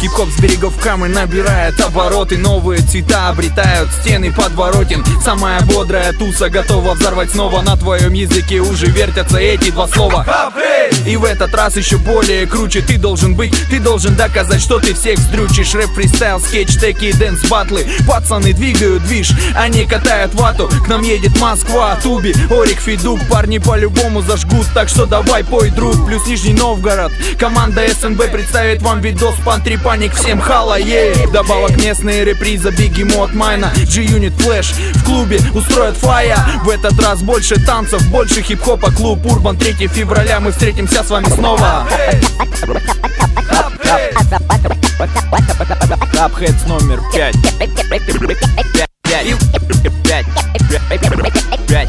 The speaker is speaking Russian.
Хип-хоп с берегов камы набирает обороты. Новые цвета обретают стены подворотен. Самая бодрая туса готова взорвать снова. На твоем языке уже вертятся эти два слова. И в этот раз еще более круче. Ты должен быть, ты должен доказать, что ты всех сдрючишь. Рэп, фристайл, скетч, теки, дэнс, батлы. Пацаны двигают движ, они катают вату. К нам едет Москва, Туби, Орик, Фидук Парни по-любому зажгут, так что давай пой, друг. Плюс Нижний Новгород, команда СНБ представит вам видос Пантрипа паник всем хала, е. Добавок местные реприза, бегемот майна G-Unit Flash в клубе устроят флая В этот раз больше танцев, больше хип-хопа Клуб Урбан 3 февраля, мы встретимся с вами снова Тапхедс номер пять. Пять. Пять. Пять.